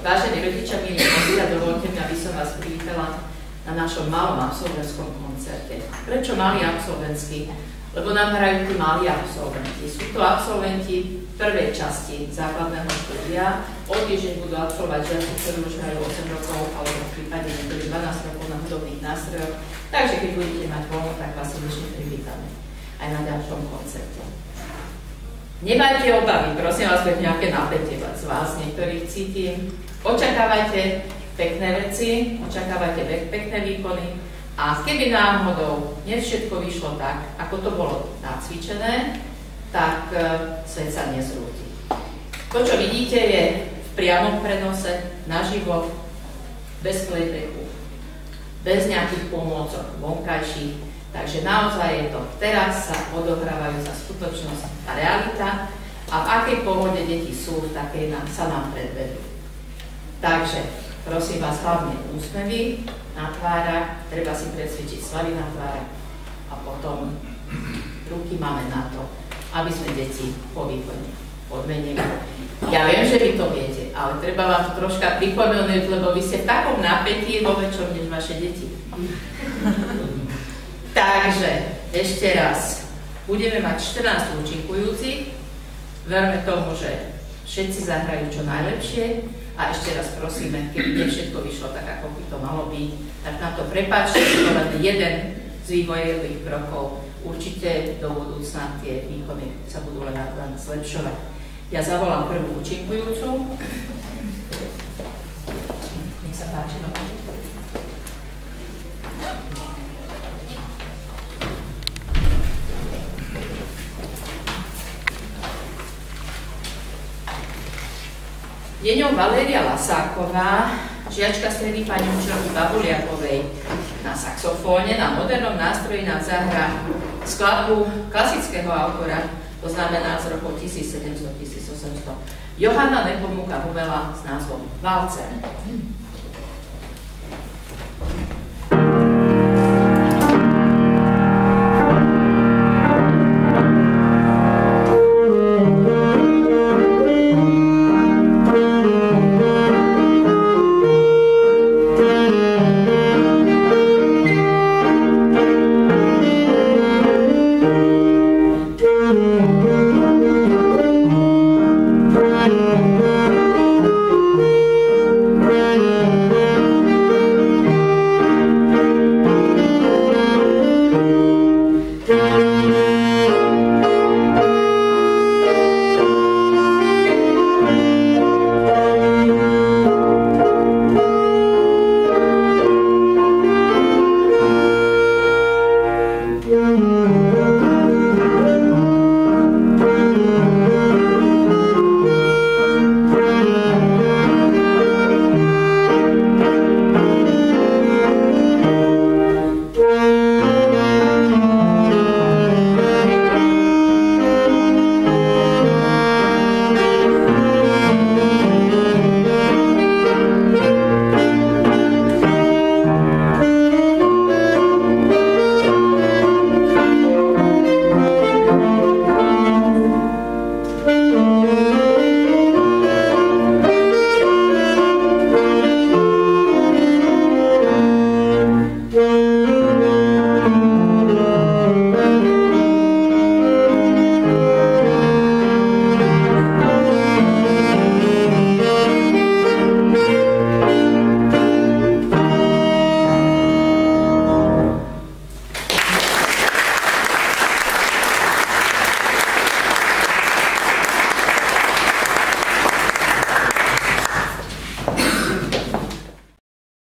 Vážení rodičia, milí hostia, dovolte mi, aby som vás privítala na našom malom absolventskom koncerte. Prečo malý absolventský? Lebo nám hrajú tí malí absolventi. Sú to absolventi prvej časti základného štúdia. O týždeň budú absolvovať žiaci, ktorí už hrajú 8 rokov, alebo v prípade niektorí 12 rokov na hudobných nástrojoch. Takže keď budete mať voľno, tak vás srdečne privítame aj na ďalšom koncerte. Nemajte obavy, prosím vás, keď nejaké napätie z vás niektorých cítim. Očakávajte pekné veci, očakávajte pekné výkony a keby náhodou nie všetko vyšlo tak, ako to bolo nacvičené, tak uh, svet sa nezrúti. To, čo vidíte, je v priamom prenose, naživo, bez playbacku, bez nejakých pomôcok vonkajších, Takže naozaj je to, teraz sa odohrávajú za skutočnosť a realita a v akej pohode deti sú, v takej nám, sa nám predvedú. Takže prosím vás hlavne úsmevy na tvárach, treba si presvedčiť svaly na tvárach a potom ruky máme na to, aby sme deti po výkone odmenili. Ja viem, že vy to viete, ale treba vám to troška pripomenúť, lebo vy ste v takom napätí vo väčšom než vaše deti. Takže, ešte raz, budeme mať 14 účinkujúcich, verme tomu, že všetci zahrajú čo najlepšie a ešte raz prosíme, keby nie všetko vyšlo tak, ako by to malo byť, tak na to prepáčte, to len jeden z vývojových krokov. Určite do budúcna tie výkony sa budú len, len zlepšovať. Ja zavolám prvú účinkujúcu. Nech sa páči, no. Je ňou Valéria Lasáková, žiačka stredy pani učiteľky Babuliakovej na saxofóne, na modernom nástroji nám zahra skladbu klasického autora, to znamená z rokov 1700-1800. Johanna Nepomuka Humela s názvom Valcer.